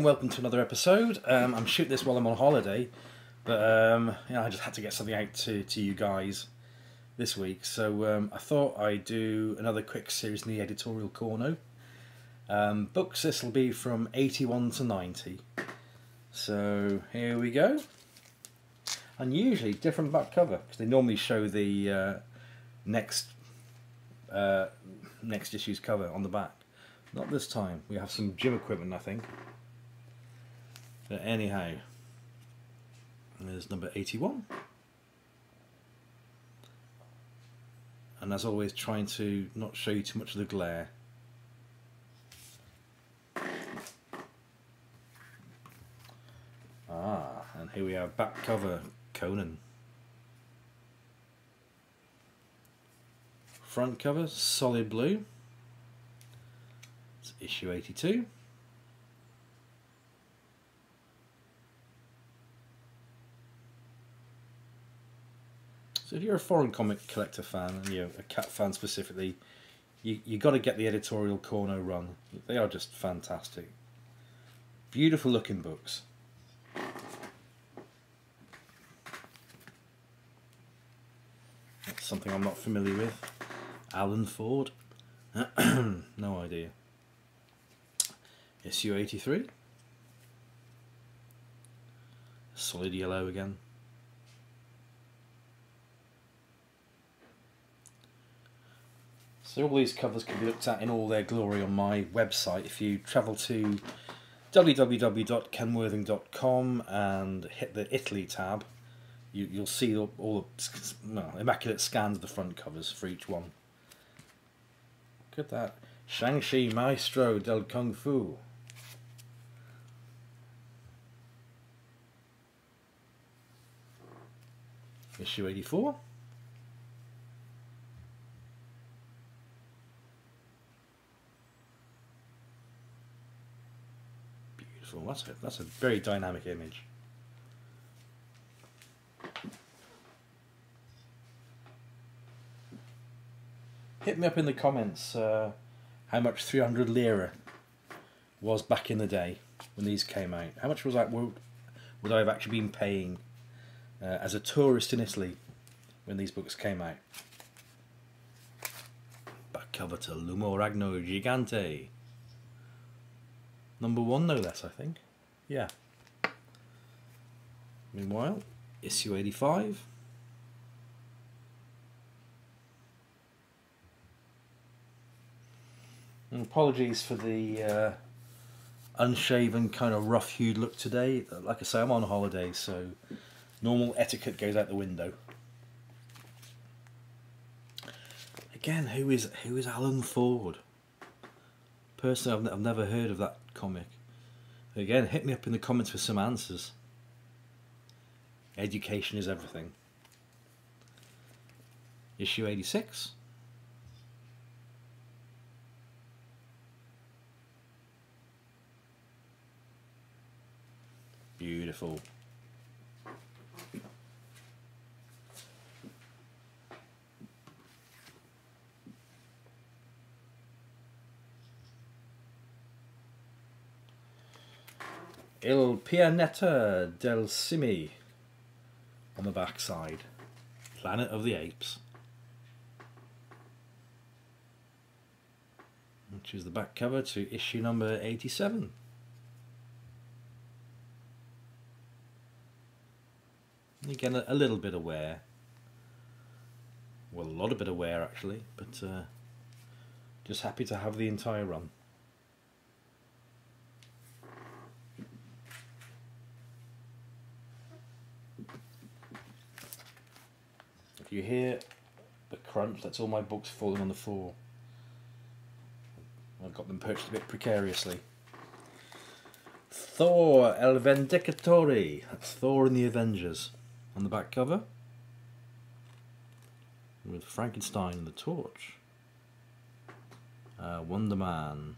and welcome to another episode. Um, I'm shooting this while I'm on holiday, but um, yeah, I just had to get something out to, to you guys this week. So um, I thought I'd do another quick series in the Editoriale Corno. Um, books, this will be from 81 to 90. So here we go. And usually different back cover, because they normally show the uh, next uh, next issue's cover on the back. Not this time. We have some gym equipment, I think. But anyhow, there's number 81. And as always, trying to not show you too much of the glare. Ah, and here we have back cover Conan. Front cover, solid blue. It's issue 82. So if you're a foreign comic collector fan, and you're a cat fan specifically, you you got to get the Editoriale Corno run. They are just fantastic. Beautiful looking books. That's something I'm not familiar with. Alan Ford. no idea. Issue 83. Solid yellow again. So all these covers can be looked at in all their glory on my website. If you travel to www.kenworthing.com and hit the Italy tab, you, you'll see all, all the well, immaculate scans of the front covers for each one. Look at that. Shang-Chi Maestro del Kung Fu. Issue 84. Beautiful. That's a, that's a very dynamic image. Hit me up in the comments uh, how much 300 lira was back in the day when these came out. How much was that? Would, would I have actually been paying uh, as a tourist in Italy when these books came out? Back cover to L'uomo ragno gigante. Number one, no less, I think. Yeah. Meanwhile, issue 85. And apologies for the uh, unshaven, kind of rough-hued look today. Like I say, I'm on holiday, so normal etiquette goes out the window. Again, who is who is Alan Ford? Personally, I've, I've never heard of that comic. Again, hit me up in the comments for some answers. Education is everything. Issue 86. Beautiful. Il Pianeta del Simi on the backside. Planet of the Apes. Which is the back cover to issue number 87. Again, a, a little bit of wear. Well, a lot of bit of wear actually, but uh, just happy to have the entire run. You hear the crunch, that's all my books falling on the floor. I've got them perched a bit precariously. Thor El Vendicatore. That's Thor in the Avengers on the back cover. With Frankenstein and the Torch. Uh, Wonder Man.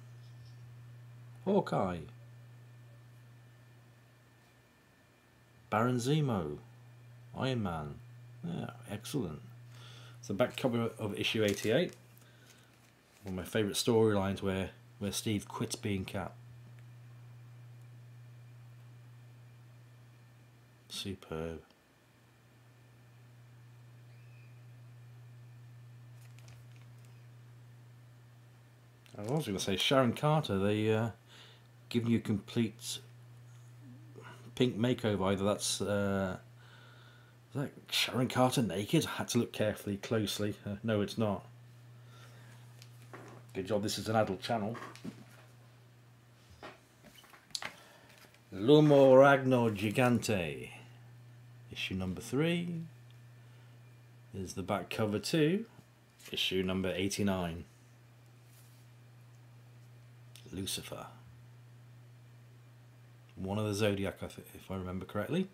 Hawkeye. Baron Zemo. Iron Man. Yeah, excellent. It's the back cover of issue 88. One of my favourite storylines where, where Steve quits being Cap. Superb. I was going to say Sharon Carter. They uh, give you a complete pink makeover. Either that's uh, is that Sharon Carter naked. I had to look carefully, closely. Uh, no, it's not. Good job. This is an adult channel. L'uomo ragno gigante, issue number three. Is the back cover too, issue number eighty-nine. Lucifer. One of the Zodiac, if I remember correctly.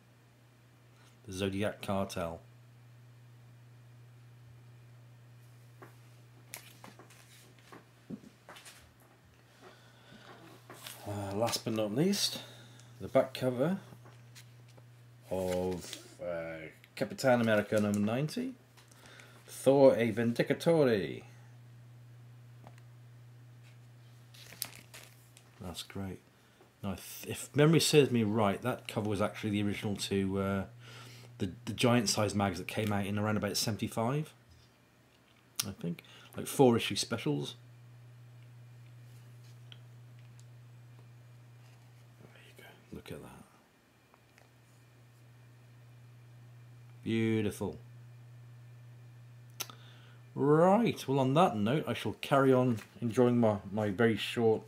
Zodiac Cartel. Uh, last but not least, the back cover of uh, Capitan America number 90, Thor A Vendicatore. That's great. Now, if memory serves me right, that cover was actually the original to uh, the the giant size mags that came out in around about seventy five. I think, like four issue specials. There you go. Look at that. Beautiful. Right. Well, on that note, I shall carry on enjoying my my very short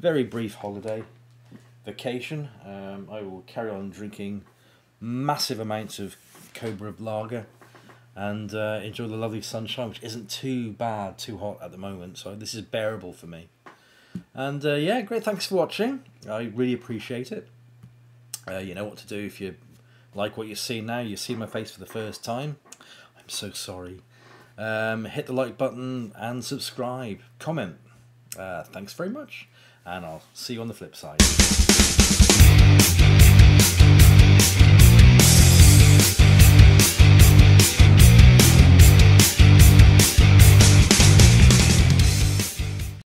very brief holiday, vacation. Um, I will carry on drinking massive amounts of Cobra Lager and uh, enjoy the lovely sunshine, which isn't too bad, too hot at the moment. So this is bearable for me. And uh, yeah, great. Thanks for watching. I really appreciate it. Uh, you know what to do if you like what you see now. You see my face for the first time. I'm so sorry. Um, hit the like button and subscribe. Comment. Uh, thanks very much and I'll see you on the flip side.